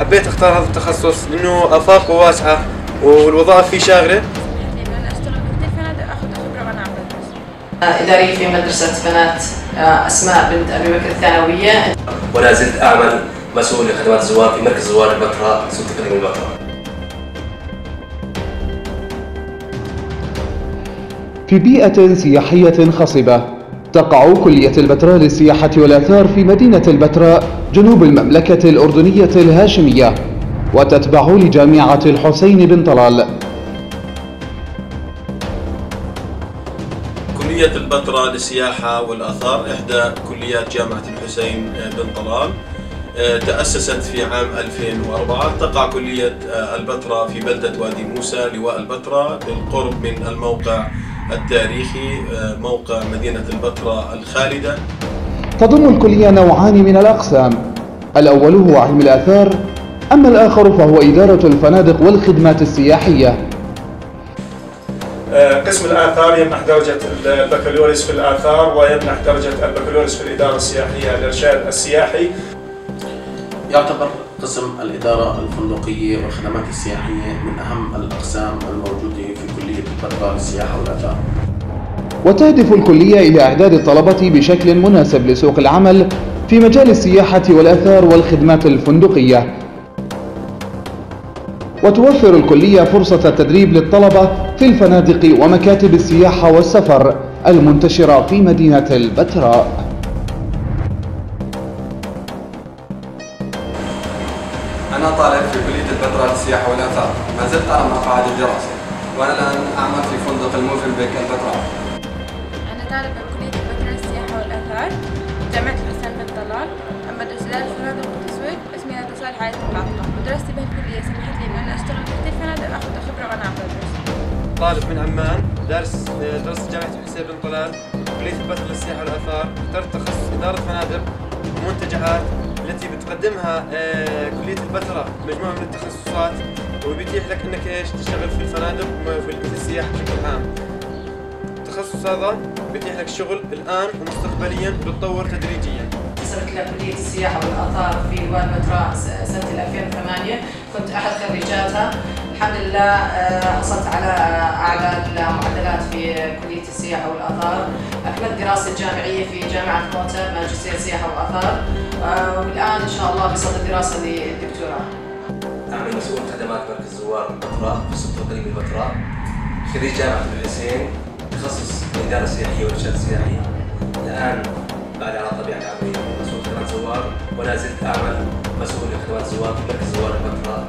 حبيت أختار هذا التخصص لأنه افاقه واسعه والوظائف فيه شاغره أنا اشتغل بكثير فنادق اخذ خبره وأنا عم بدرس إدارية في مدرسة بنات آه، أسماء بنت أبي بكر الثانوية. ولا زلت أعمل مسؤول لخدمات الزوار في مركز زوار البتراء سلطة قديم البتراء في بيئة سياحية خصبة تقع كلية البتراء للسياحة والآثار في مدينة البتراء جنوب المملكة الأردنية الهاشمية وتتبع لجامعة الحسين بن طلال. كلية البتراء للسياحة والآثار إحدى كليات جامعة الحسين بن طلال آه، تأسست في عام 2004 تقع كلية آه، البتراء في بلدة وادي موسى لواء البتراء بالقرب من الموقع التاريخي آه، موقع مدينة البتراء الخالدة. تضم الكلية نوعان من الأقسام. الأول هو علم الآثار أما الآخر فهو إدارة الفنادق والخدمات السياحية. قسم الآثار يمنح درجة البكالوريوس في الآثار ويمنح درجة البكالوريوس في الإدارة السياحية الإرشاد السياحي. يعتبر قسم الإدارة الفندقية والخدمات السياحية من أهم الأقسام الموجودة في كلية البتراء للسياحة والآثار. وتهدف الكلية إلى إعداد الطلبة بشكل مناسب لسوق العمل في مجال السياحة والآثار والخدمات الفندقية. وتوفر الكلية فرصة التدريب للطلبة في الفنادق ومكاتب السياحة والسفر المنتشرة في مدينة البتراء. أنا طالب في كلية البتراء للسياحة والآثار. ما زلت على مقاعد الدراسة وأنا الآن أعمل في فندق الموفن بيك البتراء أنا طالبة بكليه البتراء للسياحه والآثار جامعة الحسين بن طلال أما بدرس اداره الفنادق والتسويق اسمي هذا صالح عائله العطله ودراستي بهالكليه سمحت لي ان أنا اشتغل بكثير فنادق اخذ خبرة وأنا عم بدرس طالب من عمان دارس درست جامعة الحسين بن طلال كلية البتراء للسياحة والآثار. اخترت تخصص إدارة فنادق ومنتجعات التي بتقدمها آه، كلية البتراء مجموعة من التخصصات وبيتيح لك إنك إيش تشتغل في الفنادق وفي السياحة بشكل عام. التخصص هذا بيتيح لك شغل الآن ومستقبليا بتطور تدريجيا. انتسبت لكلية السياحة والآثار في واد البتراء س- سنة 2008 كنت أحد خريجاتها. الحمد لله آه، حصلت على أعلى المعدلات في كلية السياحة والآثار. أكملت دراستي الجامعية في جامعة موتا ماجستير سياحة وآثار. آه، والآن إن شاء الله بصدد دراسة للدكتوراه. أعمل مسؤول خدمات مركز زوار البتراء في سلطة قديم البتراء خريج جامعة الحسين تخصص الإدارة السياحية والإرشاد السياحي الآن بعد على طبيعة عملي مسؤول خدمات زوار. ولا زلت أعمل مسؤول لخدمات زوار في مركز زوار البتراء